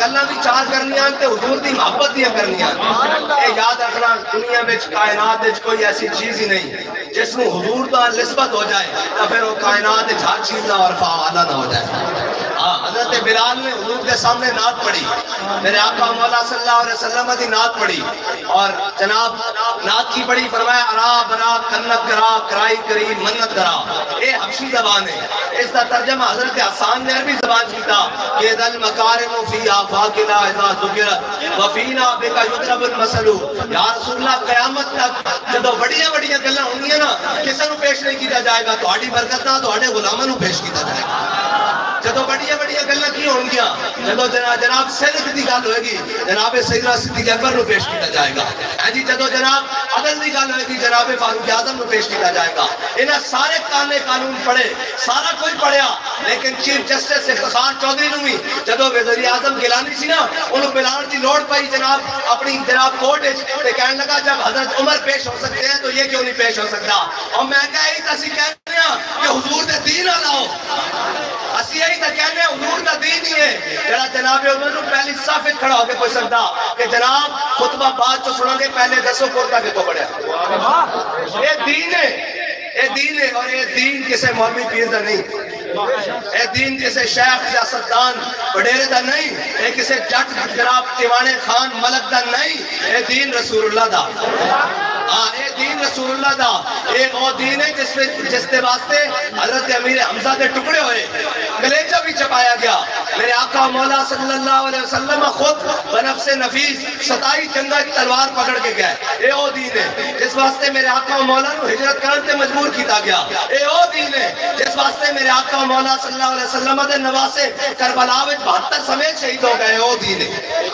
गल्लां भी चार करनिया ते हुजूर दी मोहब्बत दियाँ करनियाँ ए याद रखना दुनिया विच कायनात विच कोई ऐसी चीज़ ही नहीं। जिसमें हुजूर का निस्बत हो जाए तो फिर वो कायनात हर चीज़ का और आला ना हो जाए। हाँ, हज़रत बिलाल ने हजूर के सामने नात पढ़ी मेरे आका मौला सल्लल्लाहु अलैहि वसल्लम की नात पढ़ी और जनाब, नात की पढ़ी फरमाया, अरा बरा, कन्नत करा, कराई करी, मन्नत करा। ये हबशी जबान है। इसका तर्जमा हज़रत हसान ने अरबी जबान की के दल मकारम फ़ी आफाकिला इजा जुकिर वफीना बिका युद्रब मसलू। या रसूल अल्लाह कयामत तक जब बड़िया बड़िया गल्ला है ना, किसी पेश नहीं किया जाएगा। तोड़ी बरकत ना तोड़े गुलामों पेश किया जाएगा। जब बड़िया बड़िया बड़िया गल् की हो जो जना जनाब सैनत की गल होगी जनाब सैदा सिद्दीक अकबर पेश किया जाएगा। है जी जो जनाब अदल की गल होगी जनाब फारूक आज़म पेश किया जाएगा। इन्हें सारे काले कानून पढ़े, सारा कुछ पढ़िया लेकिन चीफ जस्टिस इफ्तार चौधरी भी जो वज़ीर आज़म गिलानी से ना उन्होंने मिलान की लौट पाई जनाब, अपनी जनाब कोर्ट कह लगा, जब हज़रत उमर पेश हो सकते हैं तो ये क्यों नहीं पेश हो सकता और मैं कह रही कह रहे हैं कि हजूर के दिन लाओ। ਅਸੀਂ ਇਹੀ ਤਾਂ ਕਹਿੰਦੇ ਹਾਂ ਹਜ਼ੂਰ ਦਾ ਦੀਨ ਹੀ ਹੈ ਜਿਹੜਾ ਜਨਾਬ ਉਮਰ ਨੂੰ ਪਹਿਲੀ ਸਾਫ ਵਿੱਚ ਖੜਾ ਹੋ ਕੇ ਪੁੱਛ ਸਕਦਾ ਕਿ ਜਨਾਬ ਖੁਤਬਾ ਬਾਅਦ ਚ ਸੁਣਾਂਗੇ ਪਹਿਲੇ ਦੱਸੋ ਕੁਰਤਾ ਕਿੱਥੋਂ ਪੜਿਆ ਇਹ ਦੀਨ ਹੈ ਇਹ ਦੀਨ ਹੈ ਔਰ ਇਹ ਦੀਨ ਕਿਸੇ ਮੌਲਵੀ ਪੀਰ ਦਾ ਨਹੀਂ ਇਹ ਦੀਨ ਕਿਸੇ ਸ਼ੇਖ ਜਾਂ ਸਲਤਾਨ ਵਡੇਰੇ ਦਾ ਨਹੀਂ ਇਹ ਕਿਸੇ ਜੱਟ ਜਨਾਬ ਤਿਵਾਣੇ ਖਾਨ ਮਲਕ ਦਾ ਨਹੀਂ ਇਹ ਦੀਨ ਰਸੂਲullah ਦਾ तलवार पकड़ के गए। दीन है जिस वास्ते मेरे आका मौला हिजरत करन मजबूर किया गया। वो दीन है जिस वास्ते मेरे आका मौला सल्लल्लाहु नवासे करबला विच 72 समेत शहीद हो गए। दीन है।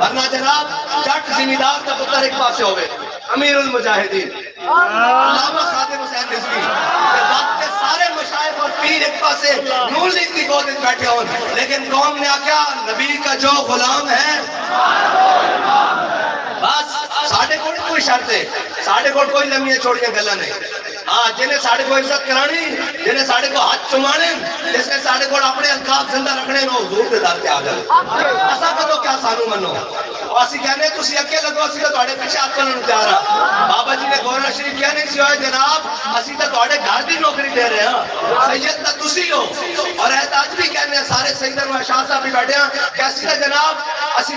वरना जनाब जट जिमीदार का पुत्र एक पास हो गए अमीर उल के सारे पीर एक पास बैठे लेकिन कौम ने आख्या, नबी का जो गुलाम है बस, साढ़े कोल कोई शर्त है। साढ़े कोल कोई लम्बिया छोड़ के गला नहीं। हाँ जिन्हें साढ़े को इज़्ज़त करानी, जिन्हें साढ़े को हाथ चुमाने जिसने साढ़े को अपने अलखाब ज़िंदा रखने नो जूर दे दर आ जाए। ऐसा करो क्या सानू मनो और असि कहने, तुसी अके लगो, असि तो ਤੁਹਾਡੇ ਪਿੱਛੇ ਹੱਥ ਕਰਨ ਤਿਆਰ ਆ बाबा जी ने ਗੋਰਾ ਸ਼ਰੀਫ क्या, नहीं सिवाय जनाब ਜਨਾਬ ਅਸੀਂ ਤਾਂ घर ਘਰ नौकरी दे रहे हैं ਹਾਂ ਸੈਦ ਤਾਂ हो। और ਔਰ ਇਹ ਤਾਂ ਅੱਜ सारे ਕਹਿੰਦੇ ਸਾਰੇ ਸੈਦ ਨੂੰ ਸ਼ਾਹ ਸਾਹਿਬ ਵੀ ਬੈਠੇ ਆ ਕਿ ਅਸੀਂ ਤਾਂ ਜਨਾਬ ਅਸੀਂ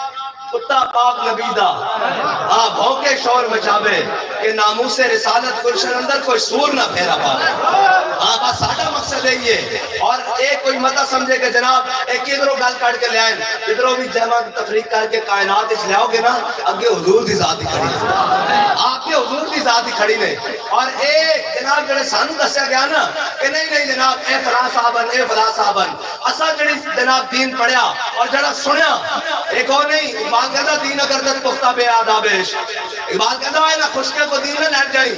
कुत्ता पाक नबी दा हाँ भौंके शोर मचावे कि नामूसे रिसालत गुलशन अंदर कोई सूर ना फेरा पावे हाँ बस साडा मकसद है ये। और एक कोई मता समझे कि जनाब, एक किधरों गल काट के ले आए किधरों भी जमा तफरीक करके कायनात इच लाओगे ना अगे हुजूर दी जात खड़ी आपके हुजूर दी जात ही खड़ी ने। और ए जनाब जेड़े सानू दसया गया ना, कि नहीं नहीं जनाब, ए फला साहबन, ए फला साहबन। असा जेड़ी जनाब दीन पढ़िया और जेड़ा सुनया एक और नहीं इकबाल कहता दीन अगर तक पुख्ता बे आदाबेश इकबाल कहता है ना खुशके को दीन में लहर जाई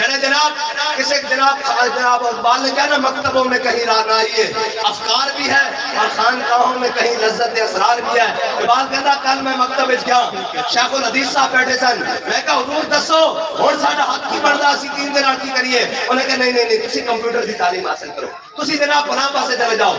चले जनाब, किसे जनाब जनाब इकबाल ने कहा ना, मकतबों में कहीं रानाई है। अफकार भी है और खानकाहों में कहीं लज्जत असरार भी है। इकबाल कहता कल मैं मकतब गया। शेखुल हदीस साहब बैठे सन। मैं कहा, हुजूर, दसो, और साडा हक की बर्दाश्त तीन दिन की करिए। उन्हें कहा, नहीं नहीं नहीं, तुसी कंप्यूटर की तालीम हासिल करो। ਤੁਸੀਂ ਜਨਾਬ ਪੁਰਾਣ ਪਾਸੇ ਚਲੇ ਜਾਓ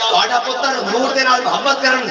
ਤੁਹਾਡਾ ਪੁੱਤਰ ਹਜ਼ੂਰ ਦੇ ਨਾਲ ਮੁਹੱਬਤ ਕਰਨ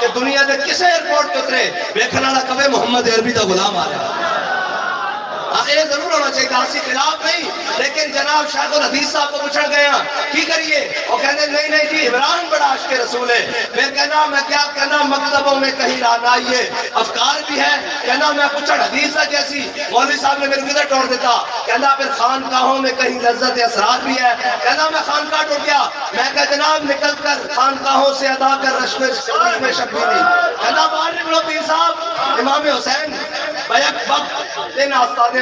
ਕਿ ਦੁਨੀਆ ਦੇ ਕਿਸੇ 에어ਪੋਰਟ ਤੇ ਉਤਰੇ ਵੇਖਣ ਵਾਲਾ ਕਵੇ ਮੁਹੰਮਦ ਅਰਬੀ ਦਾ ਗੁਲਾਮ ਆ ਰਿਹਾ ये ज़रूर होना चाहिए असि खिलाफ नहीं, लेकिन जनाब शाह हदीस साहब को पूछण गए की करिए? वो कहते नहीं नहीं जी, इमरान बड़ा अश्क रसूल है। मैं कहना, मैं क्या कहना मकतबों में कहीं लाना ये अफकार भी है, कहना, मैं पूछण हदीस है कैसी? मौलवी साहब ने मेरे किधर तोड़ देता। कहना, फिर खानकाहों में कहीं लज्जत असरार भी है? कहना, मैं खानका टूट गया। मैं कह, जनाब, निकल कर खानकाहों से अदा कर, रश्म में शबीरी कहना, बाहर निकलो, पीर साहब, इमाम हुसैन बैक वक्त, दिन आस्ताने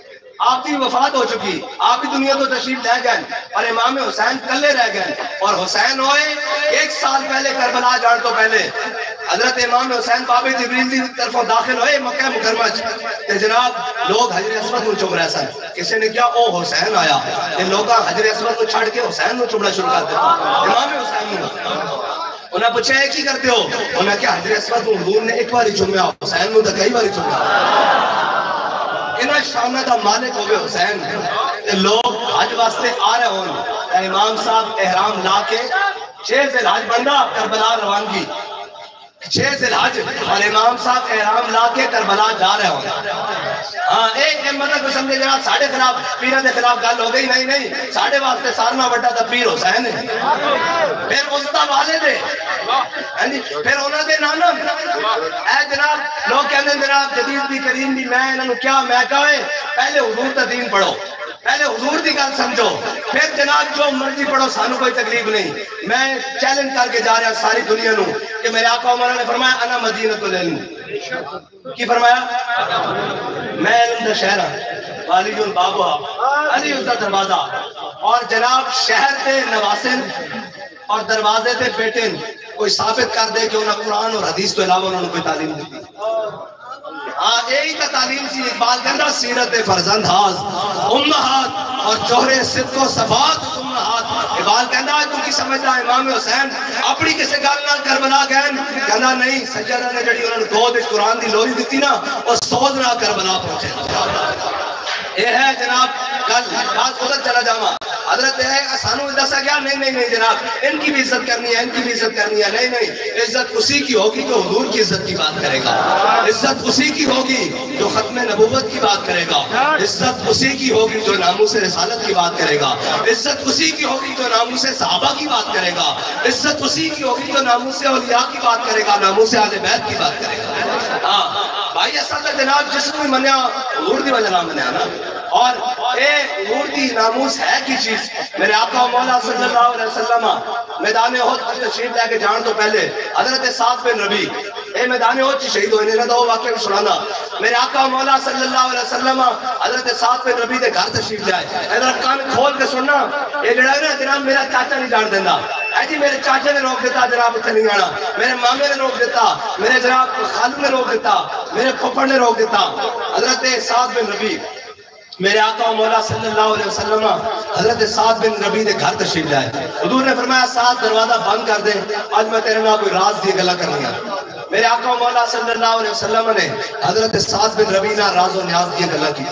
आपकी वफात हो चुकी। आपकी दुनिया तो तशरीफ़ ले गए। और इमाम हुसैन कल्ले रह गए। और हुसैन होए एक साल पहले, करबला जान तो पहले। हज़रत इमाम हुसैन बाबे जबरील की तरफ़ दाखिल होए मक्का मुकरमा ते जनाब, लोग हजर असमत को चुम रहे सन। किसी ने क्या ओ हुसैन आया। ते लोग हजर असमत को छड़ के हुसैन को चुमना शुरू कर दिया। इमाम हुसैन उन्हें पूछा है की करते हो? उन्हें क्या हजर असमत हजूर ने एक बार चुमया हुसैन को तो कई बार चुमया इन्हें शाना का मालिक हो हुसैन। लोग हज वास्ते आ रहे हो इमाम साहब एहराम ला के छह राज बंदा करबला रवानगी। और इमाम साहब एहराम ला के करबला जा रहे हो। हाँ मतलब के गई, नहीं तो पीर है जनाब, लोग कहते दी करीम दी मैं इन्होंने क्या मैं कहे पहले हुजूर का दीन पढ़ो। पहले हुजूर की गल समझो, फिर जनाब जो मर्ज़ी पढ़ो, सानू कोई तकलीफ़ नहीं। मैं चैलेंज करके जा रहा सारी दुनिया नु कि मेरे आका उमर ने फरमाया, अना मदीना तो ले लू। की फरमाया? मैं इल्म दा शहर हाँ वालिजुल बाबा अली उसका दरवाज़ा। और जनाब, शहर के नवासिन और दरवाजे पे बेटे कोई साबित कर दे कि उन्हें कुरान और हदीस तो अलावा उन्होंने कोई तालीम दी है अपनी किसी गल नाल करबला गए कहना नहीं सज्जदा ने जड़ी उन्होंने दो कुरान दी लोरी दी ना, और सोच ना करबला पहुँचे। ये है जनाब, कल बात उधर चला जावा हज़रत है सानू दसा गया नहीं नहीं नहीं जनाब, इनकी भी इज़्ज़त करनी है, इनकी भी इज़्ज़त करनी है। नहीं नहीं, इज़्ज़त उसी की होगी जो हजूर की इज़्ज़त की बात करेगा। इज़्ज़त उसी की होगी जो खत्म नबूवत की बात करेगा। इज़्ज़त उसी की होगी जो नामू से रसालत की बात करेगा। इज़्ज़त उसी की होगी जो नामू से साहबा की बात करेगा। इज़्ज़त उसी की होगी जो नामू से अलिया की बात करेगा नामू से आले बैत की बात करेगा। हाँ। भाई असल जनाब जिसको भी मनिया हजूर की वजह ना मनिया ना? और ए, मूर्ति नामूस है की चीज़? मेरे आका मौला सल्लल्लाहु अलैहि वसल्लम, मैदान तशरीफ़ लेके जान तो पहले। हज़रत साद बिन रबी चाचा नहीं जान ने रोक देता, जनाब इतने मेरे मामे ने रोक देता ने रोक देता फुफड़ ने रोक देता। हज़रत साद बिन रबी मेरे आका मौला सल्लल्लाहु अलैहि वसल्लम, हज़रत साद बिन रबी के घर तशरीफ़ लाए। हुजूर ने फरमाया, साद दरवाज़ा बंद कर दे, आज मैं तेरे नाल कोई राज दी गल्ला करनी है। मेरे आका मौला सल्लल्लाहु अलैहि वसल्लम ने हज़रत साद बिन रबी नाल राज न्याज दी गल्ला की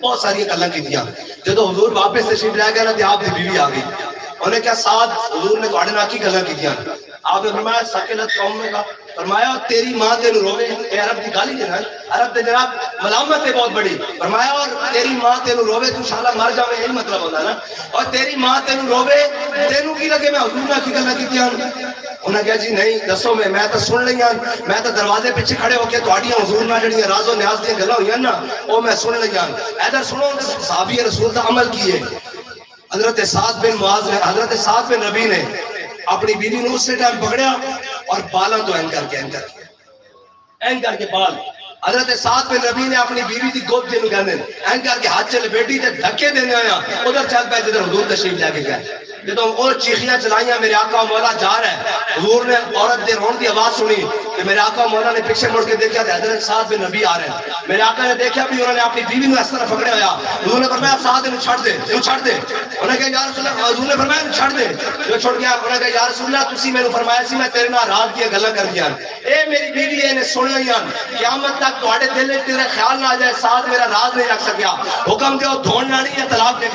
बहुत सारी गल्ला की जो हुजूर वापस तशरीफ़ लै गया ना, ते आप दी बीवी आ गई। उन्हें क्या साथ हजूर ने थोड़े नाल की गल्ला की आपने फरमाया सकिलत कौम का फरमाया, तेरी माँ तेन रोवे ये अरब की गाली देना अरब ते जनाब, मलामत है बहुत बड़ी। फरमाया, और तेरी माँ तेन रोवे, तू शाला मर जावे, यही मतलब होता ना? और तेरी माँ तेन रोवे, तेन की लगे? मैं हजूर ना की गल्ला की उन्हें कहा, जी नहीं, दसो मैं मैं तो सुन लिया मैं तो दरवाजे पिछे खड़े होकर थोड़िया हजूर ना जड़िया राजो न्याज दी गल्ला हुई ना वो मैं सुन लिया इधर सुनो, साहबी रसूल का अमल किए हज़रत सात बिन मुआज ने, हज़रत सात बिन रबी ने अपनी बीवी ने उस टाइम पकड़िया। और बालों तो एंकर के एंकर करके एंकर के बाल। हज़रत सात में नबी ने अपनी बीवी की गोद जी कहते एंकर करके हाथ चले, बेटी से धक्के देने आया। उधर चल पाए जिधर हजूर तशरीफ़ लेके गया जो वो चीखियाँ चलाइया, मेरे आका मौला जा रहा है। हजूर ने औरत के रोन की आवाज़ सुनी कि मेरे आका मौला ने पीछे मुड़ के देखा हज़रत साथ में नबी आ रहे हैं। मेरे आका ने देखा भी उन्होंने अपनी बीवी को इस तरह पकड़े होया। हजूर ने फरमाया साथ इन छड़ दे, इन छड़ दे। उन्हें कहा यार रसूल हजूर ने फरमाया छड़ दे। जो छुड़ गया, उन्हें कहा यार रसूल तुसी मैंने फरमाया सी, मैं तेरे राज दी गल्लां कर दियाँ ए, मेरी बीवी ने सुनिया ही क़यामत तक तुम्हारे दिल में तेरा ख्याल ना आ जाए साथ मेरा राज नहीं रख सकिया हुक्म दो धोन लानी या तलाक दे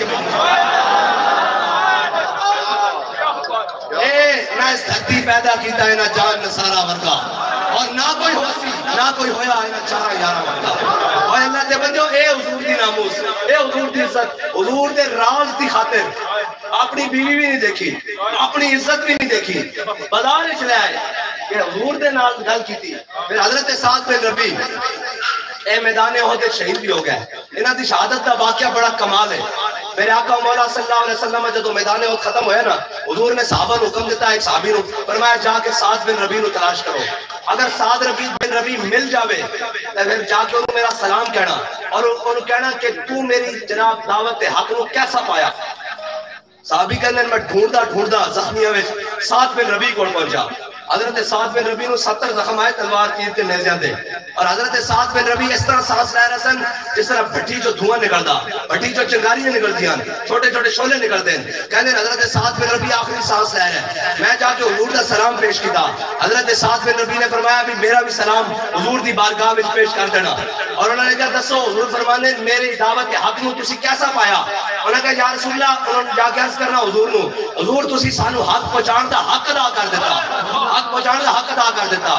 के ना इस धरती पैदा किया है, ना जान नसारा वर्गा। और ना कोई होसी ना कोई होया है, ना चारा यारा वर्गा। और अल्लाह बंदो, ए नामूस, ए इज़्ज़त राज दी खातिर। अपनी बीवी भी नहीं देखी, अपनी इज़्ज़त भी नहीं देखी। बाज़ार च ले आए कि नाल गल की फिर हज़रत बिन रबी ए, मैदान ओहद शहीद भी हो गए। इन्हों की शहादत का वाक्य बड़ा कमाल है। मेरे आका मौला सल्लल्लाहु अलैहि वसल्लम जो मैदान वो खत्म होया ना, हुजूर ने साहबा को हुक्म दिता, एक साहबी को फरमाया, जाके साद बिन रबी को तलाश करो। अगर साद रबी बिन रबी मिल जावे तो फिर जाके उन्हें मेरा सलाम कहना। और उन्हें कहना कि तू मेरी जनाब दावत हक को कैसा पाया? साहबी कहने मैं ढूंढता ढूंढता जख्मिया सात बिन रबी को पहुँचा। हज़रत सात बिन रबी सत्तर जख्म आए, तलवार तीर के नेजिया दे और हज़रत सात बिन रबी इस तरह सांस ले रहे सन, जिस तरह भट्टी जो धुआँ निकलता भट्टी जो चिंगारियाँ निकलती छोटे छोटे शोले निकलते हैं कहते हज़रत सात बिन रबी आखिरी सांस ले रहे हैं। मैं जाके हजूर का सलाम पेश किया हज़रत सात बिन रबी ने फरमाया भी मेरा भी सलाम हजूर की बारगाह में पेश कर देना। और उन्होंने कहा दसो हजूर फरमाने, मेरी दावत के हक नु कैसा पाया? उन्होंने कहा यार रसूलुल्लाह, उन्होंने जाके अर्ज़ करना हजूर नु। हजूर तुसी सानू हक पहुँचाने का हक अदा कर दिता। हक पहुँचाने का हक अदा कर दिता।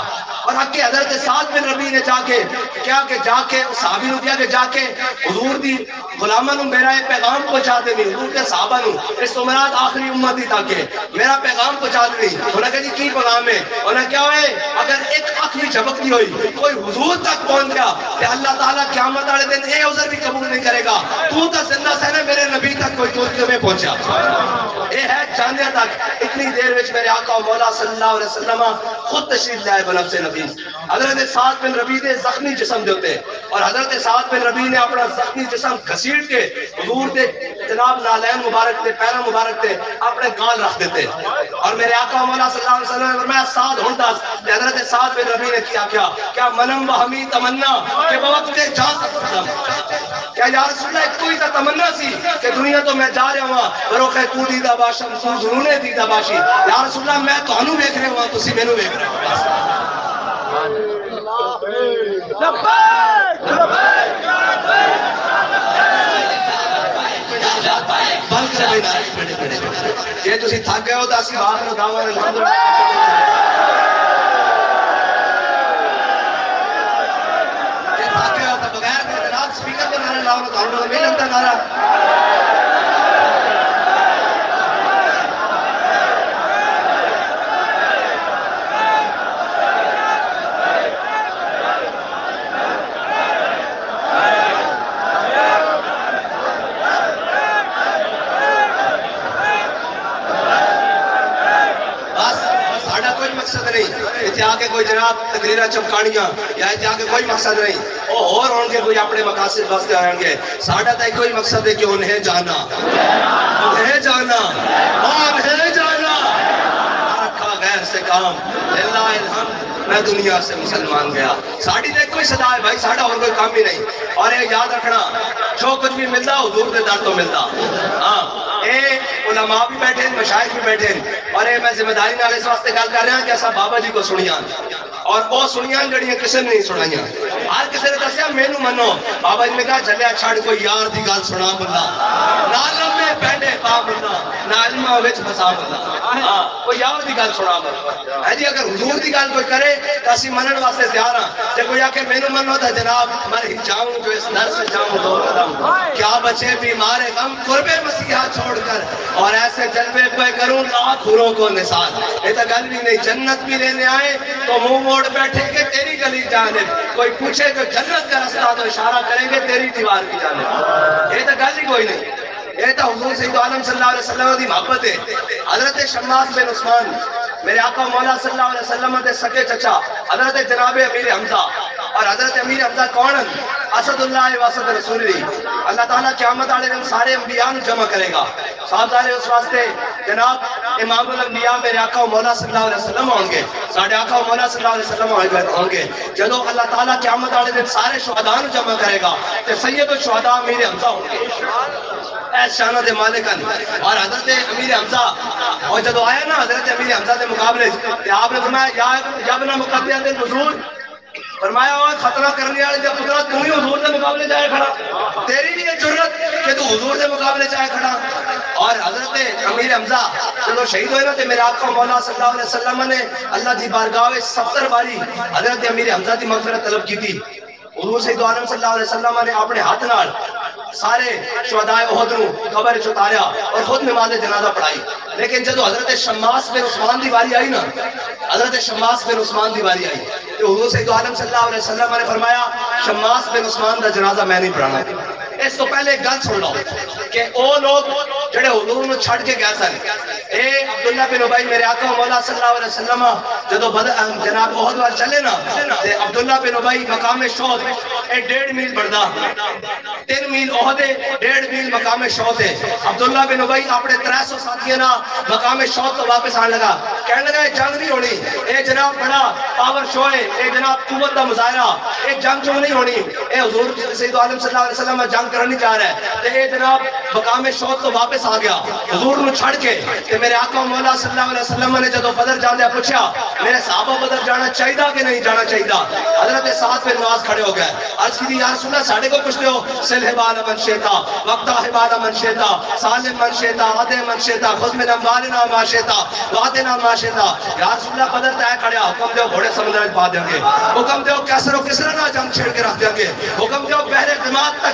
और अगे हज़रत सात बिन रबी ने जाके, क्या के जाके साहबी क्या के जाके, हुजूर दी गुलामा नु मेरा पैगाम पहुँचा देनी, हुजूर के साहबा नु, इस उमरात आखिरी उम्मत ही ताके मेरा पैगाम पहुँचा देनी। उन्हें कहा की पैगाम है? उन्हें क्या है अगर एक अख भी झपकती हुई, कोई हुजूर तक पहुँच गया तो अल्लाह ताला क़यामत वाले दिन ए उजर भी कबूल नहीं करेगा। तू तो ज़िंदा सहने मेरे नबी तक कोई चोट में पहुँचा। ये है चांदिया तक, इतनी देर में मेरे आका मौला सल्लल्लाहु अलैहि वसल्लम खुद तशरीफ़ लाए बनब से नबी हजरत सात बिन रबी ने जख्मी जिसम देते और हजरत सात बिन रबी ने अपना जख्मी जिसम घसीट के हजूर के जनाब नालैन मुबारक थे पैरा मुबारक थे अपने गाल रख देते और मेरे आका मौला सल्लल्लाहु अलैहि वसल्लम ने फरमाया सात होता हजरत सात बिन रबी ने किया क्या क्या मनम व हमी तमन्ना के वक्त जा सकता क्या यार सुनना कोई तो तमन्ना सी कि दुनिया तो मैं जा रहा हूं बरोखे तू दीदा बाशम तू जुनूने दीदा बाशी यार सुनना मैं ਤੁਹਾਨੂੰ ਵੇਖ ਰਿਹਾ ਹਾਂ ਤੁਸੀਂ ਮੈਨੂੰ ਵੇਖ ਰਹੇ ਹੋ ਬਸ ਜੇ ਤੁਸੀਂ ਥੱਕ ਗਏ ਹੋ ਤਾਂ ਅਸੀਂ ਬਾਤ ਨੂੰ ਦਾਵਾਂਗੇ ਜੇ ਥੱਕ ਗਏ ਹੋ ਤਾਂ ਬਗੈਰ ਦੇ ਰਾਤ ਸਪੀਕਰ ਦੇ ਨਾਰੇ ਲਾਓ ਤੁਹਾਨੂੰ ਮਿਹਨਤ ਦਾ ਨਾਰਾ इतने आके कोई जनाब तकरीर चमकानिया, या इतने आके कोई मकसद नहीं। और होंगे कोई अपने मकासद वास्ते आएँगे। साडा तो ही मकसद है कि उन्हें जाना। उन्हें जाना। उन्हें जाना। गैर से काम। मैं दुनिया से मुसलमान गया। साड़ी तो कोई सदा है भाई साड़ा और कोई काम ही नहीं। और ये याद रखना, जो कुछ भी मिलता हजूर के दर तो मिलता हाँ। उलमा भी बैठे मशाइ भी बैठे और मैं ज़िम्मेदारी इस वास्ते गल कर रहा कि असा बाबा जी को सुनिया। और वो सुनिया जड़िया किसी ने नहीं सुनाइया? हर किसी ने दसिया, मैनू मनो बाबा जी ने कहा चलिया छड़, कोई यार की गल सुना बंदा पा बंदा फसा बंदा हाँ, कोई यार की गल सुना बंदा है जी, अगर हुजूर की गल कोई करे तो असि मनन वास्ते तैयार हाँ। जे कोई आके मैनू मनो तो जनाब, मैं ही जाऊँ जो इस दर से जाऊँ दो कदम क्या बचे बीमार गम, कुर्बे मसीहा छोड़कर और ऐसे जलवे पे करूँ, लाख हुरों को निसार। ये तो गल भी नहीं, जन्नत भी लेने आए तो मुँह मोड़ बैठे के तेरी गली जाने। कोई तो जन्नत का रास्ता तो इशारा करेंगे, तेरी दीवार की जाने। ये तो गल ही कोई नहीं। ये तो हुजूर सैयद आलम सल्लल्लाहु अलैहि वसल्लम की मोहब्बत है। हज़रत शम्मास बिन उस्मान, मेरे आका मौला सल्लल्लाहु अलैहि वसल्लम के सके चचा, हज़रत जनाब अमीर हमजा और हज़रत अमीर हमजा कौन असदुल्लाह वसद रसूली। अल्लाह ताला क़यामत वाले दिन सारे अंबिया जमा करेगा। साहब सारे उस वास्ते जनाब इमाम अंबिया मेरे आका मौला सल्लल्लाहु अलैहि वसल्लम होंगे। साडे आका मौला सल्लल्लाहु अलैहि वसल्लम होंगे जदों अल्लाह ताला क़यामत वाले दिन सारे शुहदा जमा करेगा, ते सैयद शुहदा अमीर हमजा होंगे। शाना दे मालिक और हज़रत अमीर हमजा और जदों आया ना हज़रत अमीर हमजा के मुकाबले आपने फरमाया, या ना मुकद्दे दिन हुजूर फरमाया और खतरा करने वाले जब पुत्रा तू ही हजूर के मुकाबले जाए खड़ा। तेरी भी ये ज़रूरत कि तू हजूर के मुकाबले जाए खड़ा। और हज़रत अमीर हमजा, चलो शहीद हुए ना तो आपका मौला सल्लल्लाहु अलैहि वसल्लम ने अल्लाह बारगाह में सत्तर बारी हज़रत अमीर हमजा की मगफरत तलब की थी। आलम सल्लल्लाहु अलैहि वसल्लम ने अपने हाथ नाल सारे शुहदाए ओहद नु कब्र च उतारिया और खुद नमाज़ जनाजा पढ़ाई। लेकिन जो हज़रत शमास बिन उस्मान की बारी आई ना, हज़रत शमास बिन उस्मान की बारी आई तो हजू से आलम वसल्लम ने फरमाया शमास बिन उस्मान का जनाजा मैं नहीं पढ़ाना। इस तो पहले गल सुन लो कि वो लोग जेड़े हुजूर नु छड़ के गए सन। ए, अब्दुल्ला बिन उबई मेरे आका मौला सल्लल्लाहु अलैहि वसल्लम, जदों जनाब ओहद वाल चले ना, ते अब्दुल्ला बिन उबई मकाम शौद ए, डेढ़ मील बढ़दा। तीन मील ओहदे, डेढ़ मील मकाम शौद है अब्दुल्ला बिन उबई अपने 300 साथियों मकाम शौद तो वापस आने लगा। कहने लगा जंग नहीं होनी ए, जनाब बड़ा पावर शो है। जनाब कुवत दा मुजाहरा। ए, जंग जो नहीं होनी ए, हुजूर सैयद आलम वसल्लम, जंग करनी चाह रहा है। जनाब मकाम शौद तो वापस आ गया। हुजूर छड़ के ते मेरे आका मौला सल्लल्लाहु अलैहि वसल्लम ने जदों बदर जाने पूछा मेरे साहबा बदर जाना चाहिए कि नहीं जाना चाहिए हज़रत साथ में नवाज़ खड़े हो गए। अर्ज़ की यार सुना साढ़े को पूछते हो सिलहबान मन शेता, वक्ता हिबान मन शेता, सालिम मन शेता, आदे मन शेता खुद में नमाल ना माशेता वादे ना माशेता यार सुना बदर तय खड़े, हुक्म दो घोड़े समुद्र पा देंगे हुक्म दो कैसरो किसरा ना जंग छेड़ के रख हुक्म दो पहले जमात तक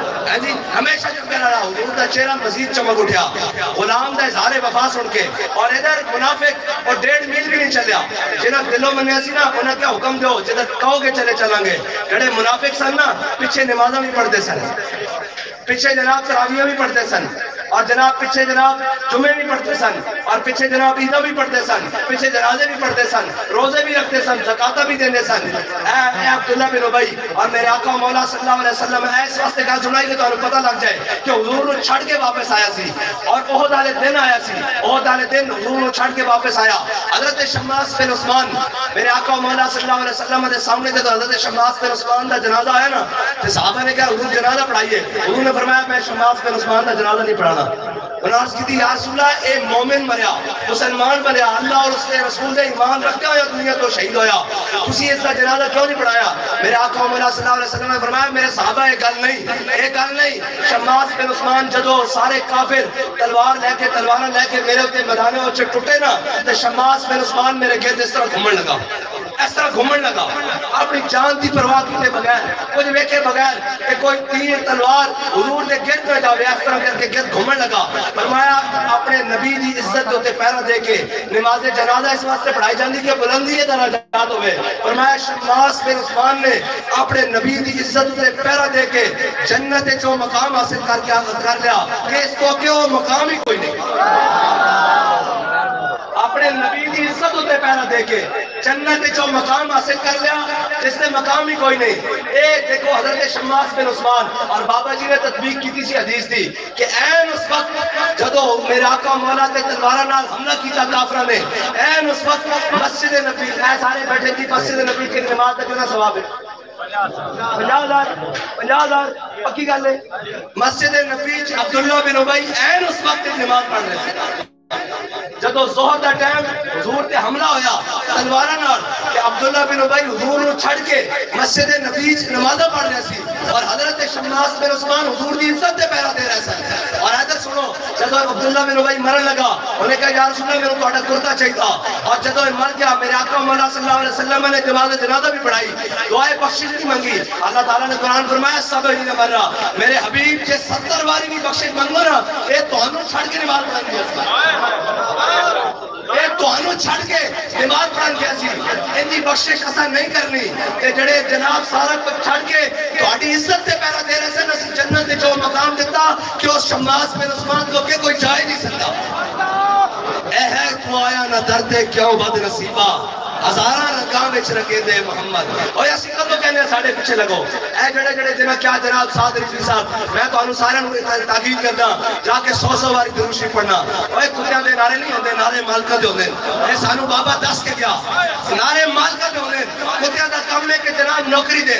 है जी हमेशा चमके रहा हुजूर का चेहरा मजीद चमक उठा। गुलाम का इजहार वफा सुन के, और इधर मुनाफिक और डेढ़ मील भी नहीं चलिया। जिन्हें दिलों मनिया ना, उन्हें क्या हुक्म दो? जिधर कहोगे चले चलांगे। जड़े मुनाफिक सन ना, पिछे नमाजा भी पढ़ते सन। पिछे जनाब तरावियाँ भी पढ़ते सन। और जनाब पीछे जनाब जुमे भी पढ़ते सन और पीछे जनाब ईदा भी पढ़ते सन पीछे जनाजे भी पढ़ते सन रोजे भी रखते सन जकाता भी देते सन ए अब्दुल्ला बिन उबई और मेरे आका मौला सल्लल्लाहु अलैहि वसल्लम ऐस वास्ते गल सुनाई कि ਤੁਹਾਨੂੰ पता लग जाए कि हुजूर ਨੂੰ ਛੱਡ के वापस आया सी और ओहद वाले दिन आया सी ओहद वाले दिन हुजूर ਨੂੰ ਛੱਡ के वापस आया हजरत शम्मास बिन उस्मान मेरे आका मौला सल्लल्लाहु अलैहि वसल्लम के सामने जब हजरत शम्मास बिन उस्मान का जनाजा आया ना तो साहबा ने कहा हुजूर जनाजा पढ़ाइए हुजूर ने फरमाया मैं शम्मास बिन उस्मान का जनाजा नहीं या ए मोमिन मरिया, मुसलमान मरिया, अल्लाह और उसके रसूल दे ईमान हो दुनिया तो शहीद होया। इसका जनाजा क्यों नहीं पढ़ाया? मेरे ने फरमाया, मेरे गल नहीं गल नहीं। बिन उस्मान जदों सारे काफिर तलवार लेके तलवार लेके मेरे ऊते मैदाने टुटे ना, ते शम्मास बिन उस्मान मेरे इस तरह घूमन लगा। इस तरह घूमन लगा। अपनी जान की परवाह किए बगैर कुछ वेखे बगैर कि कोई तीर, तलवार हुजूर दे गिरद में जावे, इस तरह करके गिरद घूमन लगा। फरमाया, अपने नबी की इज़्ज़त के उत्ते पैरा दे के नमाज़ जनाजा इस वास्ते पढ़ाई जाती कि बुलंदी है दराजात होवे। फरमाया शम्मास बिन उस्मान ने अपने नबी की इज़्ज़त उत्ते पैरा दे के जन्नत जो मकाम हासिल करके कर लिया। कि इस तो वो मकाम ही कोई नहीं। अपने नबी की इज़्ज़त उत्ते पैरा दे के जन्नत जो मकाम हासिल कर लिया जिसने मकाम ही कोई नहीं। ए, देखो हज़रत शम्मास बिन उस्मान और बाबा जी ने तदबीक की थी हदीस थी कि ऐन उस वक्त जदों मेरे आका मौला ते तलवारा नाल हमला कीता काफरा ने, ऐन उस वक्त मस्जिद नबी, ऐ सारे बैठे थी, मस्जिद नबी की नमाज़ का कितना सवाब है? पक्की गल है। मस्जिद नबी अब्दुल्ला बिन उबई ऐन उस वक्त नमाज़ पढ़ रहे थे। ਜਦੋਂ ਜ਼ੋਹਰ ਦਾ ਟਾਈਮ और जदों मर गया, मेरे आका ने जनाजा भी पढ़ाई, दुआए बख्शिश की मंगी। अल्लाह ताला फरमाया, सब मेरे। हबीब जे 70 भी बख्शिश मंगो ना ए तोनु छड़ के ਇਹ ਤੁਹਾਨੂੰ ਛੱਡ ਕੇ ਦਿਮਾਗ ਪ੍ਰਾਣ ਗਿਆ ਸੀ ਇੰਨੀ ਬਖਸ਼ਿਸ਼ ਅਸਾਂ ਨਹੀਂ ਕਰਨੀ ਤੇ ਜਿਹੜੇ ਜਨਾਬ ਸਾਰਾ ਕੁਝ ਛੱਡ ਕੇ ਤੁਹਾਡੀ ਇੱਜ਼ਤ ਤੇ ਪੈਰਾ ਦੇ ਰਹੇ ਸਨ ਅਸੀਂ ਜੰਨਤ ਦੇ ਜੋ ਮਕਾਮ ਦਿੱਤਾ ਕਿ ਉਸ ਸ਼ਮਾਸ ਬਿਨ ਉਸਮਾਨ ਲੋਕੇ ਕੋਈ ਜਾ ਹੀ ਨਹੀਂ ਸਕਦਾ ਇਹ ਹੈ ਕੁਆਇਆ ਨਾ ਦਰਦੇ ਕਿਉਂ ਬਦ ਨਸੀਬਾ हजारा रंगा बिच रखे दे मोहम्मद। और या सिक्का कहने साढ़े पीछे लगो। ए जड़े जड़े दिन क्या जनाब साथ रिजवी साहब मैं तो सारे ताकीद करना जाके सौ सौ बारी दुरुशी पढ़ना। और कुत्तिया के नारे नहीं होंगे नारे मालका के होंगे सानू बाबा दस के क्या नारे मालका के होंगे कुत्तिया का काम है कि जनाब नौकरी दे।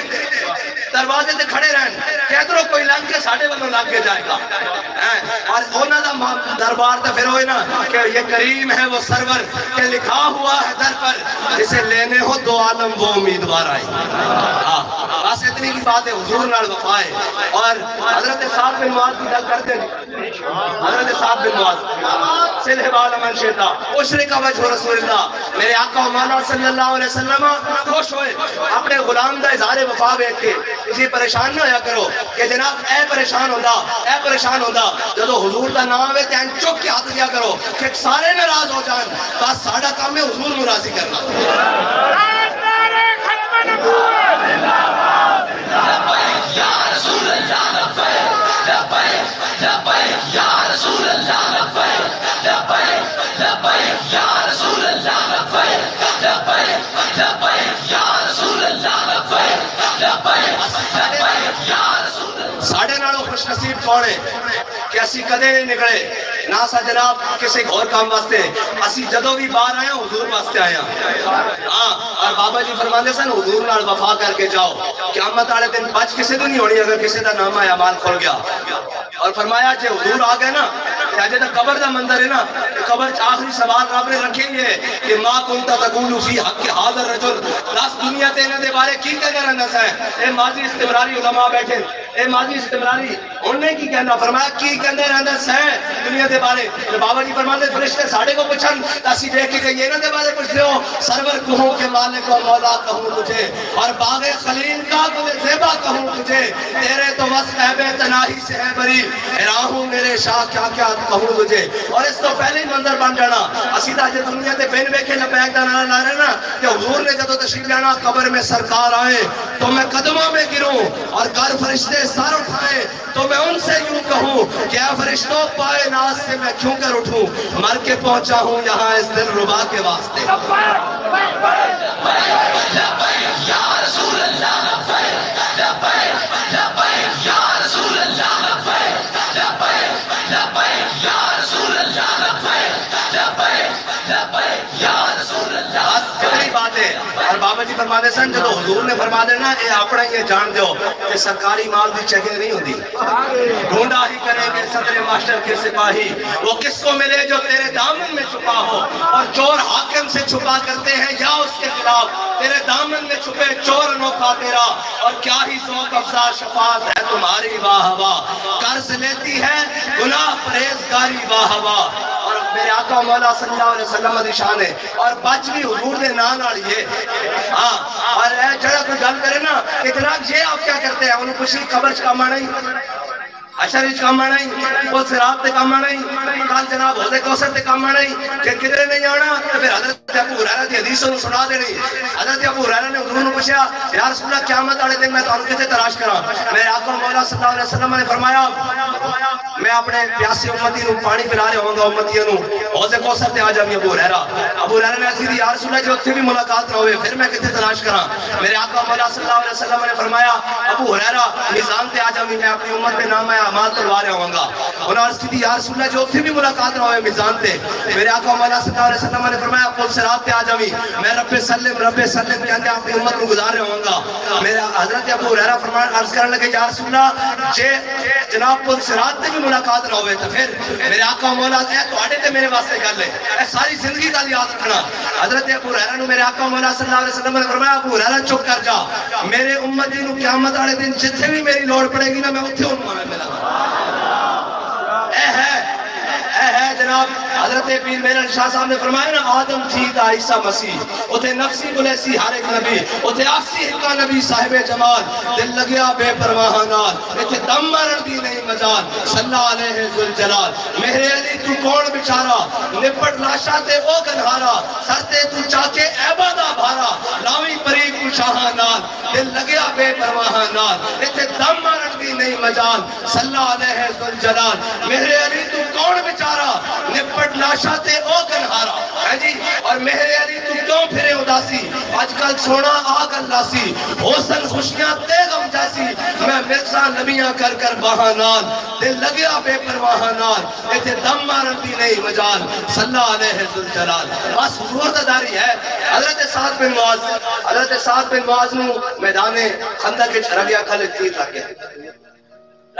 ਕਿ ਜਨਾਬ ਨੌਕਰੀ ਦੇ दरवाजे से खड़े रहन कहते कोई लंघ के साढ़े वालों लग के जाएगा और उन्होंने दरबार तो फिर ना कि ये करीम है वो सरवर के लिखा हुआ है दर पर जिसे लेने हो दो आलम वो उम्मीदवार आए हाँ, बस इतनी की बात है हजूर नाल वफा है और हजरत साहब बिन मुआज की गल करते हजरत साहब बिन मुआज सिलहवाल अमन शेता उशरे का वजह रसूलुल्लाह मेरे आका मौला सल्लल्लाहु अलैहि वसल्लम खुश होए अपने गुलाम दा इजहार वफा देख के तुम परेशान ना होया करो कि जनाब ए परेशान होता ए परेशान होता जो हजूर का नाम आए तैन चुप के हाथ दिया करो कि सारे नाराज़ हो जाए तो साढ़ा काम है हजूर नाजी करना खुश नसीब कौन है कि ਅਸੀਂ ਕਦੇ ਨਹੀਂ ਨਿਕਲੇ ਨਾ ਸਾ ਜਨਾਬ ਕਿਸੇ ਹੋਰ ਕੰਮ ਵਾਸਤੇ ਅਸੀਂ ਜਦੋਂ ਵੀ ਬਾਹਰ ਆਏ ਹਜ਼ੂਰ ਵਾਸਤੇ ਆਏ ਹਾਂ ਔਰ ਬਾਬਾ ਜੀ ਫਰਮਾਉਂਦੇ ਸਨ ਹਜ਼ੂਰ ਨਾਲ ਵਫਾ ਕਰਕੇ ਜਾਓ ਕਿਆਮਤ ਵਾਲੇ ਦਿਨ ਬਚ ਕਿਸੇ ਤੋਂ ਨਹੀਂ ਹੋਣੀ ਅਗਰ ਕਿਸੇ ਦਾ ਨਾਮ ਆਇਆ ਮਾਲ ਖੁੱਲ ਗਿਆ और फरमाया जे हुजूर आ गए ना अजे तो कबर का मंजर है ना तो कबर आखिरी सवाल रब ने रखे ही है कि मां कुंता तकूलु फी हक के हाजिर रजुल दस दुनिया ते इन्हां दे बारे की कहना रहंदा सा ए माजी इस्तिमरारी उलमा बैठे की की तो जी को के के का राहू मेरे शाह, क्या क्या तुझे? और तो पहले ही बन दुनिया बिन वेखे ला रहे ना कि ने लाना, कब्र में सरकार आए तो मैं कदमों में गिरूं, और कर फरिश्ते सर उठाए तो मैं उनसे यूँ कहूँ, क्या फरिश्तों पाए नाज से मैं क्यों कर उठूं? मर के पहुँचा हूँ यहाँ इस दिल रुबा के वास्ते। बाबा जी फरमा सन जो हजूर ने फरमा देना ये अपना ही जान दो सरकारी माल की चेकिंग नहीं होती ढूंढा ही करेंगे सदर मास्टर के सिपाही। वो किसको मिले जो तेरे दामन में छुपा हो? और चोर हाकिम से छुपा करते हैं या उसके खिलाफ? तेरे दामन में छुपे चोर अनोखा तेरा। और क्या ही शौक अफजा शफात है तुम्हारी वाह वाह कर्ज लेती है, गुनाह परहेजगारी वाह वाह और मेरे आका मौला सल्लल्लाहु अलैहि वसल्लम दी शान है। और बच भी हुजूर दे नाम नाल ये हाँ। और जड़ा कोई गल करे ना इतराक ये आप क्या करते हैं? उन्हें कुछ कब्र का काम आना ही अशर काम आना ही पुल सिरात ते काम आना ही कल जनाब होदे कौसर ते काम आना ही जे किधरे नहीं आना तो फिर हज़रत अबू हुरैरा दी हदीस सुना देनी। हज़रत अबू हुरैरा ने नु पूछा या रसूल अल्लाह क़यामत वाले दिन मैं थानू किथे तलाश करा। मेरे आका मौला वसल्लम ने फरमाया, मैं अपने प्यासी उम्मती पानी पिला रहा होगा उम्मतियों नु। हौजे कौसर ते आ जावी अबू हुरैरा। अबू हुरैरा ने अर्ज़ की या रसूल अल्लाह जो उत्थे भी मुलाकात ना होवे, फिर मैं किथे तलाश करा। मेरे आका मौला वसल्लम ने फरमाया, अबू हुरैरा मिजान ते आ जावी मैं अपनी उम्मत पे नाम आया अमाल तलवा रहा होगा उन्होंने अर्ज की या रसूल अल्लाह जो उत्थे भी मुलाकात ना होवे मिजान ते मेरे आका मौला सल्लल्लाहु अलैहि वसल्लम ने फरमाया पुल सिरात पे आ जावी मैं रब्बे सल्लम रब्बे सल्लम कहते अपनी उम्मत को गुजार रहा होगा मेरा हजरत अबू हुरैरा फरमान अर्ज करने लगे या रसूल अल्लाह जे जनाब पुल सिरात ते भी मुलाकात ना होवे तो फिर मेरे आका मौला ए ਤੁਹਾਡੇ ਤੇ ਮੇਰੇ ਵਾਸਤੇ ਗੱਲ ਹੈ ਇਹ ਸਾਰੀ ਜ਼ਿੰਦਗੀ ਦਾ ਯਾਦ ਰੱਖਣਾ हजरत अबू हुरैरा नु मेरे आका मौला सल्लल्लाहु अलैहि वसल्लम ने फरमाया अबू हुरैरा चुप कर जा मेरे उम्मती नु क़यामत वाले दिन जिथे भी मेरी लोड़ पड़ेगी ना मैं उथे उन्होंने मिला ए है है जनाब। हज़रत पीर मेरा शाह साहब ने फरमाया ना, आदम थी दा ईसा मसीह। उथे नफसी बुलैसी हर एक नबी उथे आसी का नबी साहिब जमाल। दिल लगया बेपरवाह नाल। इथे दम मारन दी नहीं मजाल। सल्लल्लाहु अलैहि जुल जलाल मेरे अली, तू कौन बेचारा? निपट लाशा ते ओ गनहारा। सर ते तू चाके ऐबा दा भारा। लावी परी तू शाह नाल। दिल लगया बेपरवाह नाल। इथे दम मारन दी नहीं मजाल। सल्लल्लाहु अलैहि जुल जलाल मेरे अली, तू कौन बेचारा? निपट लाशा ते ओ गनहारा है जी? और मेरे अली, तू क्यों फिरे उदासी? आजकल सोना आ गल्लासी होसन खुशियाँ ते गम जैसी। मैं मिर्ज़ा नबियाँ कर कर बहानान। दिल लगया बेपरवाह नाल। इथे दम मारन दी नहीं मजाल। सल्लल्लाहु अलैहि वसल्लम बस हुजूर है। हज़रत साद बिन मुआज हज़रत साद बिन मुआज नु मैदान खंदक विच रगया खल तीर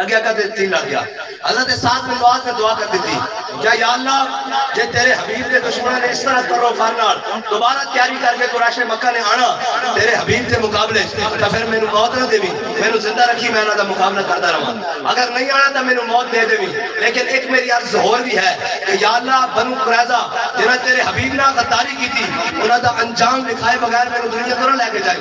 लग गया लग का तीर लग गया। हज़रत साद बिन मुआज ने दुआ कर दी थी क्या या अल्लाह, जे तेरे हबीब के दुश्मन ने इस तरह करो फार नाल, दोबारा तैयारी करके कुरैश मक्का ने आना। तेरे हबीब के मुकाबले तो फिर मेनू मौत ना देवी। मेनू ज़िंदा रखी मैं इन्हां मुकाबला करता रहा अगर नहीं आना तो मेनू मौत दे देवी। लेकिन एक मेरी अर्ज़ होर भी है कि या अल्लाह, बनु कुरैजा, जिन्हां तेरे हबीब नाल गद्दारी की थी उन्हां दा अंजाम दिखाए बगैर मेनू दुनिया तो ना लेके जाए।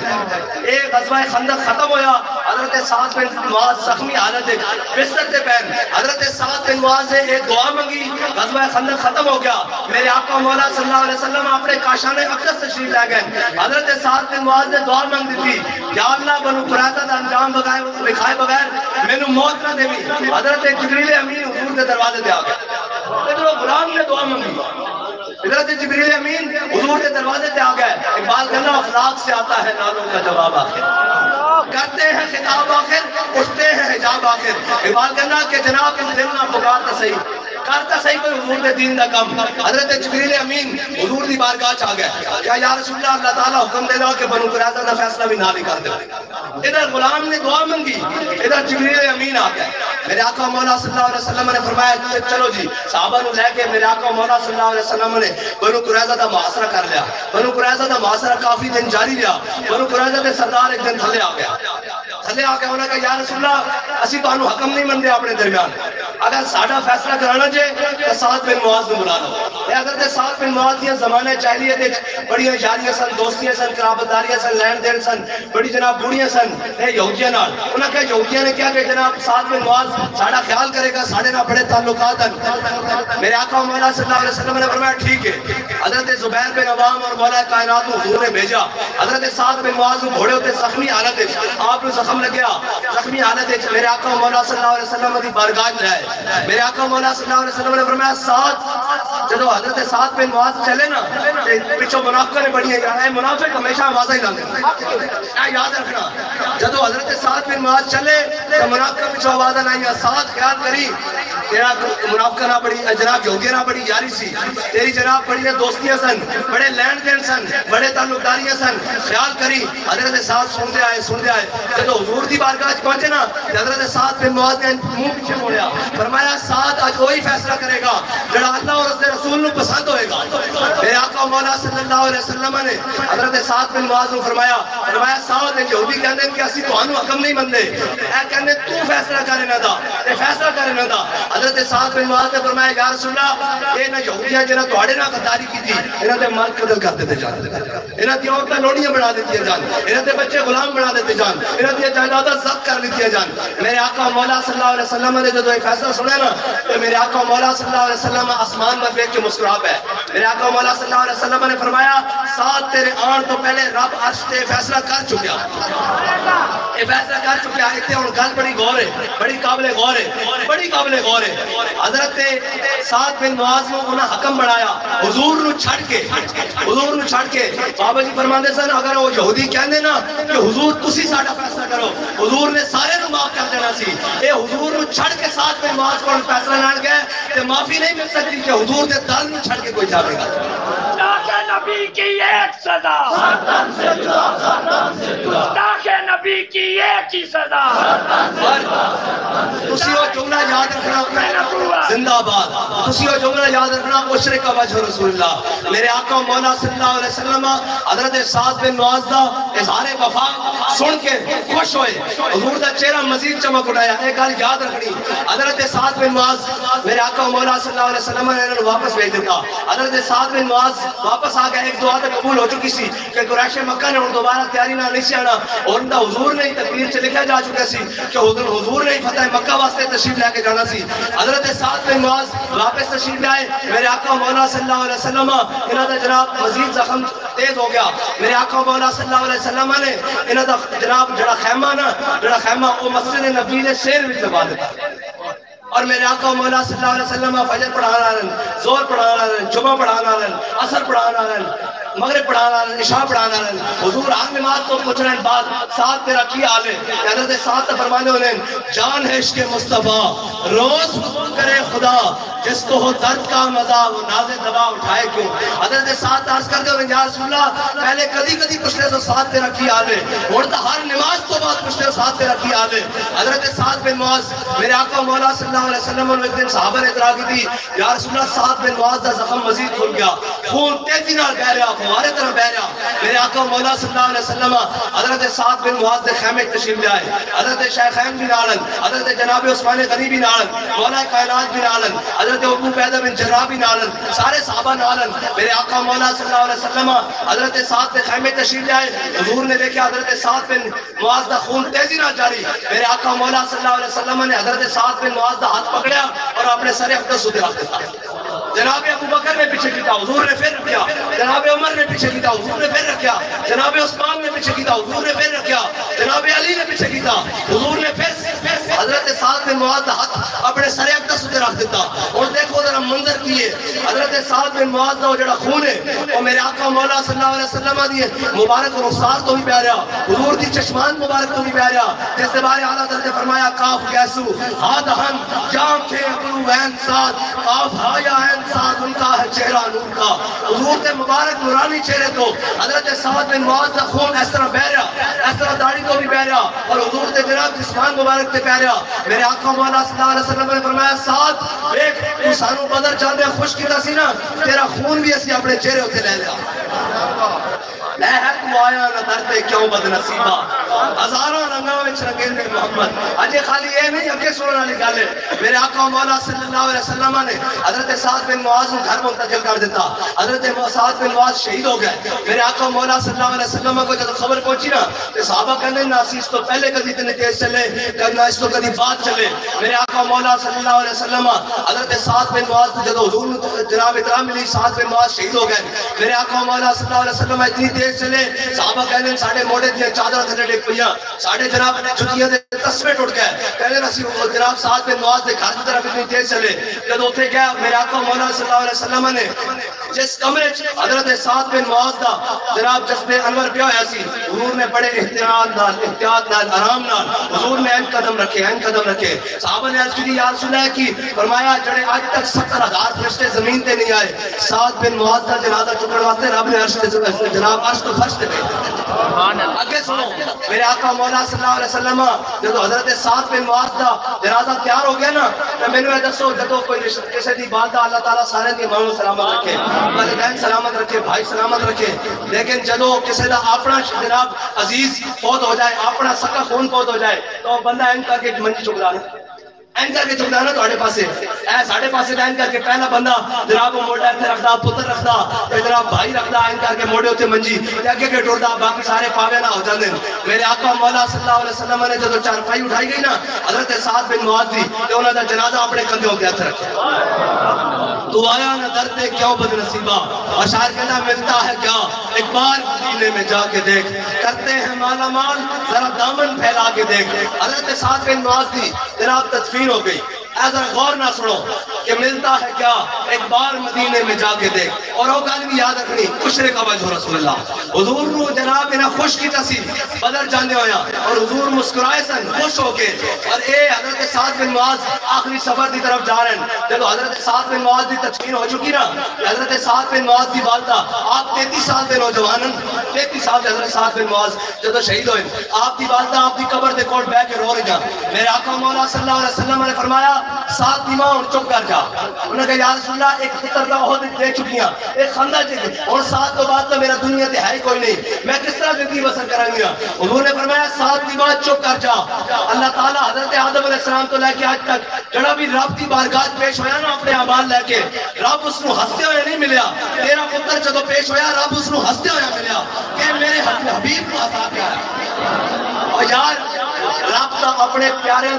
ए गजवा खंदक खत्म होया। हज़रत बिन मुआज जख्मी हालत बिस्तर से पैर हज़रत साद बिन मुआज ने एक दुआ मंगी। गजवा खंदक खत्म हो गया। मेरे आका मौला सल्लल्लाहु अलैहि वसल्लम अपने काशाने अकदस तशरीफ़ ले गए। हज़रत साद बिन मुआज ने दुआ मांग दी थी या अल्लाह बनु कुरैजा दा अंजाम बगाए दिखाए बगैर मेनू मौत ना देवी। हज़रत जिब्रील अमीन हुजूर के दरवाजे पे आ गए। गुलाम ने दुआ मांगी। हज़रत जिब्रील अमीन हुजूर के दरवाजे पे आ गए। इकबाल कहना अखलाक से आता है, नालों का जवाब आखिर। करते हैं खिताब आखिर, उठते हैं हिजाब आखिर। इकबाल कहना कि जनाब दिल ना पुकार सही। करता सही कोई हुजूर दे दीन दा काम। हज़रत अमीन हुजूर दी बारगाह च आ गए। क्या या रसूल अल्लाह ताला हुक्म दे दो कुरैजा दा फैसला भी ना भी कर दे। इधर गुलाम ने दुआ मांगी, इधर अमीन आ गए। मेरे आका मौला सल्लल्लाहु अलैहि वसल्लम ने फरमाया चलो जी, सहाबा नु लेके मेरे आका मौला सल्लल्लाहु अलैहि वसल्लम ने कुरैजा दा मुआसरा कर लिया। कुरैजा दा मुआसरा काफ़ी दिन जारी रहा बनु कुरैजा दे सरदार एक दिन थले आ गया। थले आ गया उन्होंने कहा, या रसूल अल्लाह असि तो हकम नहीं मंदे अपने दरमियान। अगर साडा फैसला कराना जे तो सात बिन मुआज बुला लो। हज़रत साहब बिन मुआज दियाँ जमाने जाहिलियत विच बड़ियाँ यारियाँ सन, दोस्तियाँ सन, कराबतदारियाँ सन, लैन देन सन, बड़ी जनाब बूढ़ियाँ सन ते यहूदियाँ नाल। उन्हां के यहूदियाँ ने क्या कि जनाब साहब बिन मुआज साडा ख्याल करेगा साडे नाल बड़े ताल्लुकात हन मेरे आका मौला सल्लल्लाहु अलैहि वसल्लम ने फरमाया, ठीक है। हज़रत जुबैर बिन अवाम और मौला कायनात को हुजूर ने भेजा। हज़रत साहब बिन मुआज को घोड़े उते जख्मी हालत विच आप नु जख्म लगया जख्मी हालत विच मेरे आका मौला सल्लल्लाहु अलैहि वसल्लम दी बारगाह लाए मेरे आका मौला सल्लल्लाहु अलैहि वसल्लम ने फरमाया, साथ, जदों हज़रत साथ बिन मुआज चले ना पिछो मुनाफिक ने बड़ी है मुनाफिक हमेशा आवाज़ ही हैं याद रखना, जब हज़रत साथ बिन मुआज चले तो मुनाफिक पिछो आवाज़ लाई साथ ख्याल करी, तेरा मुनाफिक ना बड़ी जनाब योगी ना बड़ी यारी सी, तेरी जनाब बड़ी दोस्तियाँ सन, बड़े लेन देन सन, बड़े ताल्लुकदारियाँ सन, ख्याल करी, हज़रत साथ सुनते आए सुनते आए जब हुजूर दी बारगाह पहुँचे ना हज़रत साथ बिन मुआज ने मुँह पीछे मोड़या फरमाया साथ आज वही फैसला करेगा, जड़ा अल्लाह और उसके रसूल मन पसंद होएगा मेरे आका मौला सल्लल्लाहु अलैहि वसल्लम ने हज़रत साद बिन मुआज ने फरमाया फरमाया साद ने यहूदी कहंदे कि असि ਤੁਹਾਨੂੰ ਹੁਕਮ ਨਹੀਂ ਮੰਨਦੇ ਇਹ ਕਹਿੰਦੇ ਤੂੰ ਫੈਸਲਾ ਕਰ ਇਹਨਾਂ ਦਾ ਤੇ ਫੈਸਲਾ ਕਰ ਇਹਨਾਂ ਦਾ ਹਜ਼ਰਤ ਸਾਦ ਬਿਨ ਮੁਆਜ ਨੇ ਫਰਮਾਇਆ ਯਾ ਰਸੂਲਾ ਇਹ ਨਾ ਯਹੂਦੀਆਂ ਜਿਹੜਾ ਤੁਹਾਡੇ ਨਾਲ ਗਦਾਰੀ ਕੀਤੀ ਇਹਨਾਂ ਦੇ ਮਰਦ ਕਤਲ ਕਰ ਦਿੱਤੇ ਜਾਣ ਇਹਨਾਂ ਦੀਆਂ ਔਰਤਾਂ ਲੋੜੀਆਂ ਬਣਾ ਦਿੱਤੀਆਂ ਜਾਣ ਇਹਨਾਂ ਦੇ ਬੱਚੇ ਗੁਲਾਮ ਬਣਾ ਦਿੱਤੇ ਜਾਣ ਇਹਨਾਂ ਦੀਆਂ ਜਾਇਦਾਦਾਂ ਜ਼ਬਤ ਕਰ ਲਿੱਤੀਆਂ ਜਾਣ ਮੇਰੇ ਆਕਾ ਮੌਲਾ ਸੱਲੱਲਾਹੁ ਅਲੈहि ਵਸੱਲਮ ਨੇ ਜਦੋਂ ਇਹ ਫੈਸਲਾ ਸੁਣਿਆ ਨਾ ਤੇ ਮੇਰੇ ਆਕਾ ਮੌਲਾ ਸੱਲੱਲਾਹੁ ਅਲੈहि ਵਸੱਲਮ ਆਸਮਾਨ ਮੱਥੇ ਵਿੱਚ के मुस्कुरा पे मेरे आका मौला सल्लल्लाहु अलैहि वसल्लम ने फरमाया, साथ तेरे आन तो पहले रब अर्श ते फैसला कर चुका ये फैसला कर चुका है, इतने हुन गल बड़ी गौर है, बड़ी काबिल गौर है, बड़ी काबिल गौर है। हज़रत साद बिन मुआज नु उन्हें हकम बनाया हुजूर नु छड़ के, हुजूर नु छड़ के। बाबा जी फरमाते सन, अगर वो यहूदी कहंदे ना कि हुजूर तुसी साडा फैसला करो, हुजूर ने सारे नु माफ़ कर देना सी। ए हुजूर नु छड़ के साथ में मुआज को फैसला लड़ गए, ते माफ़ी नहीं मिल सकती कि हुजूर दे दल में छड़ के कोई जावेगा नबी की एक सजा। से जुदा से जुदा। ताकि नबी नबी की एक ही सजा ਤੁਸੀਂ ਉਹ ਜੁਮਲਾ ਯਾਦ ਰੱਖਣਾ ਜ਼ਿੰਦਾਬਾਦ ਤੁਸੀਂ ਉਹ ਜੁਮਲਾ ਯਾਦ ਰੱਖਣਾ ਮੁਸ਼ਰਿਕ का वजह रसूलुल्लाह मेरे आका मौला सल्लल्लाहु अलैहि वसल्लम हजरत साद बिन मुआज दा इजहार वफा सुन के खुश होए हुजूर दा चेहरा मजीद चमक उठाया एक गल याद रखनी हजरत साद बिन मुआज मेरे आका मौला सल्लल्लाहु अलैहि वसल्लम ने इन्हें वापस भेज दिया हजरत साद बिन मुआज वापस आ गए एक दुआ तो कबूल हो चुकी सी कि कुरैश मक्का ने हुन दोबारा तैयारी ना नहीं सी आना और उनका हुजूर ने तकरीर च लिखा जा चुका सी कि हुजूर हुजूर ने फतेह मक्का वास्ते तशरीफ़ लेके जाना सी। हज़रत साद बिन मुआज वापस तशरीफ़ लाए। मेरे आका मौला सल्लल्लाहु अलैहि वसल्लम, इन्हां दा जनाब मजीद जख्म तेज हो गया। मेरे आका मौला सल्लल्लाहु अलैहि वसल्लम ने इन्हां दा जनाब जड़ा खैमा ना जड़ा खैमा वो मस्जिद नबी ने शेर विच लगा दिता। और मेरे आका मौला सल्लल्लाहु अलैहि वसल्लम, फजर पढ़ाना रन ज़ोर पढ़ाना रन जुमा पढ़ाना रन असर पढ़ाना रन मगरिब पढ़ाना रन इशा पढ़ाना रन हुजूर हर नमाज़ को पूछ रहे बाद साथ तेरा की हाल है? हज़रत साथ फरमाने वाले जान है इश्क मुस्तफ़ा, रोज करे खुदा, जिसको हो दर्द का मज़ा, वो नाजे दबा उठाए क्यों? हज़रत साथ अर्ज़ कर दो, या रसूल पहले कदी कदी पूछते तो साथ तेरा की हाल है? और तो हर नमाज़ तो बाद पूछते साथ तेरा की हाल है? हज़रत साथ बिन मुआज, मेरे आका मौला सल्लल्लाहु अलैहि वसल्लम ने एक दिन सहाबा ने इतरा की थी, या रसूल साथ बिन मुआज दा जख्म मजीद खुल गया, खून तेज़ी नाल बह रहा फुहारे तरह बह रहा मेरे आका मौला सल्लल्लाहु अलैहि वसल्लम, हज़रत साथ बिन मुआज दे खैमे तशरीफ़ ले आए हज़रत शेखैन बिन आलन हज़रत जनाब उस्मान गनी बिन आलन मौला कायनात बिन आलन हज़रत अबू बैदा बिन जर्राह बिन आलन सारे साहबा नालन मेरे आका मौला सल्लल्लाहु अलैहि वसल्लम, हज़रत साद के खैमे तशरीफ़ लाए हुजूर ने देखा हज़रत साद बिन मुआज दा खून तेज़ी ना जारी। मेरे आका मौला सल्लल्लाहु अलैहि वसल्लम ने हज़रत साद बिन मुआज दा हाथ पकड़ा और अपने सर रख दिया। जनाब अबू बकर ने पीछे किया हुजूर ने फिर रखा जनाब उमर ने पीछे किया, हुजूर ने फिर रखा। जनाब उस्मान ने पीछे किया, हुजूर ने फिर रखा। जनाब अली ने पीछे किया, हुजूर ने फिर हज़रत साद बिन मुआज दा हाथ अपने सर अकदस उते रख दिता। और देखो जरा मंजर की है। हज़रत साद बिन मुआज दा जेड़ा खून है वो मेरे आका मौला सल्लल्लाहु अलैहि वसल्लम दी मुबारक रुखसार तो भी प्यारा। हुजूर दी चश्मान मुबारक तो भी प्यारा। जिस बारे आला हज़रत ने फरमाया, काफ गैसु हा दहन जाम थे अबू वैन साद। काफ हा या ऐन साद, उनका है चेहरा नूर का। हुजूर के मुबारक नूरानी चेहरे तो हज़रत साद बिन मुआज दा खून इस तरह बह रहा, इस तरह दाढ़ी तो भी बह रहा और हुजूर के जनाब जिस्मान मुबारक ते प्यारा मेरे आका मौला सल्लल्लाहु अलैहि वसल्लम ने फरमाया साद देख, तू सानू बदर चाहते खुश किया सी ना, तेरा खून भी असि अपने चेहरे उत्ते ले लिया। मैं है, तू ना दरते क्यों बदनसीबा? हज़ारों रंगों में रंगेंदे मोहम्मद। अजे खाली ये नहीं, अगे सुनने वाली गल है। मेरे आका मौला सल्लल्लाहु अलैहि वसल्लम ने हज़रत साद बिन मुआज को घर मुंतकिल कर दिता। हज़रत साद बिन मुआज शहीद हो गए। मेरे आका मौला सल्लल्लाहु अलैहि वसल्लम को जब खबर पहुँची ना तो साहबा कहने ना इस तो पहले कभी इतने तेज चले करना इस तो कभी बाद चले। मेरे आका मौला सल्लल्लाहु अलैहि वसल्लम, हज़रत साद बिन मुआज जब हुजूर जनाब इतरा मिली, साद बिन मुआज शहीद हो गए। मेरे आका मौला सल्लल्लाहु अलैहि वसल्लम, इतनी तेज चले? साहबा कहने साडे मोड़े दी चादर थले डिग पईयां। साडे जनाब जुतियाँ दे तस्मे टुट गए। कहने असि जनाब साथ में नवाज़ दे घर की तरफ़ इतनी तेज चले। जब उठे गया, मेरे आका मौला सल्लल्लाहु अलैहि वसल्लम ने जिस कमरे हज़रत साद बिन मुआज दा। जनाब जज्बे अनवर पिया होया सी। हुजूर ने बड़े एहतियात नाल एहतियात नाल, आराम नाल, हुजूर ने इन कदम रखे इन कदम रखे। साहबा ने अर्ज़ की यार सुना है कि फरमाया, जड़े आज तक 70000 फरिश्ते ज़मीन पे नहीं आए। साद बिन मुआज दा जनाजा चुकण वास्ते रब ने अर्श ते जनाब, अर्श तो फर्श ते भेज अगे सुनो, मेरे आका मौला सल्लल्लाहु अलैहि वसल्लम जब हज़रत साद बिन मुआज दा जनाजा तैयार हो गया ना तो मैंने दसो जदों कोई किसी दी बात दा अल्लाह ताला सारे दी मानो सलामत रखे वालिदैन सलामत रखे, भाई सलामत रखे। लेकिन जो किसी का अपना जनाब अज़ीज़ बहुत हो जाए, अपना सका खून बहुत हो जाए तो बंदा एन करके मंजी चुकता है जनाजा अपने कंधे हथ रखा। तू आया न दरते क्यों बदनसीबा? अशार कहना, मिलता है क्या? एक बार मदीने में जाके देख। करते हैं माला माल जरा दामन फैला के देख। हज़रत साथ बिन दी जनाब तस्वीर हो गई। ऐसा गौर ना सुनो कि मिलता है क्या? एक बार मदीने में जाके देख। और वो गल भी याद रखनी खुशरे का वजह रसूलुल्लाह। हुजूर नु जनाब इना खुश की तसी बदल जाने होया और हुजूर मुस्कुराए सन, खुश होके। और ए, हज़रत साद बिन मुआज, आखिरी सफ़र की तरफ़ जा रहे हैं। जब हज़रत साद बिन मुआज की तस्वीर हो चुकी ना, हज़रत साद बिन मुआज की वालदा, आप 33 साल के नौजवान 33 साल हज़रत साद बिन मुआज, जब शहीद होए, आपकी वालदा, आपकी कब्र के कोल बैठ के रो रही मेरे आका मौला सल्लल्लाहु अलैहि ने फरमाया सात और चुप कर जा। उन्होंने कहा, यार सुन एक पुत्र का ओहद दे चुकियाँ, एक खंदा जे और सात तो बाद तो मेरा दुनिया ते है कोई नहीं। मैं किस तरह ज़िंदगी बसर करांगा उन्होंने फरमाया, सात दिमा चुप कर जा। अल्लाह ताला हज़रत आदम अलैहि सलाम तो लेके आज तक जड़ा भी रब की बारगाह पेश होया ना अपने अमाल लेके, रब उसनु हँसते हुए नहीं मिलया। तेरा पुत्र जब पेश होया, रब उसनु हँसते हुए मिलया। कि मेरे हबीब को हंसा प्यारा और यार तो अपने प्यारे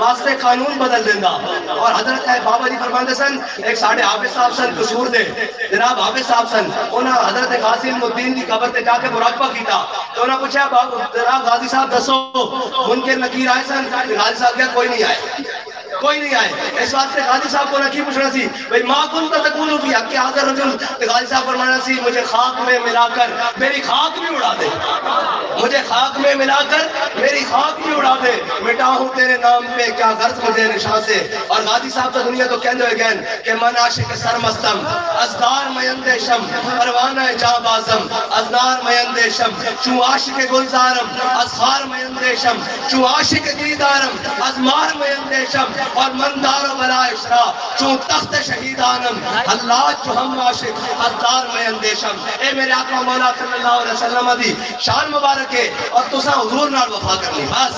वास्ते कानून बदल देंदा। और हज़रत है बाबा जी फरमाते सन, एक साढ़े हाफिज साहब सन, कसूर दे। जनाब हाफिज साहब सन उन्हें हज़रत गाजी मुद्दीन की कब्र ते जाके मुराकबा कीता। तो उन्हें पूछा जनाब गाजी साहब दसो उनके नकीर आए सन? गाजी साहब क्या कोई नहीं आए कोई नहीं आए। इस वास्ते गाजी साहब को नकी पूछना सी भाई, माँ कुल तो तकूल भी हक हाजिर रजुल तो गाजी साहब फरमाना सी मुझे खाक में मिलाकर मेरी खाक भी उड़ा दे। मुझे खाक में मिलाकर मेरी खाक भी उड़ा दे। मिटा हूँ तेरे नाम पे, क्या गर्ज मुझे निशा से? और गाजी साहब तो दुनिया तो कहते हुए गैन के मन आशिक सरमस्तम, अजदार मयंदेशम परवाना जा बाजम अजदार मयंदेशम चू आशिक गुलजारम असखार मयंदेशम चू आशिक दीदारम, अजमार मयंदेशम और मंदार बला इशरा चू तख्त शहीदानम अल्लाह जो हम आशिक अदार में अंदेशम। ए मेरे आका मौला सल्लल्लाहु अलैहि वसल्लम दी शान मुबारक है, और तुसा हुजूर नाल वफा करनी बस।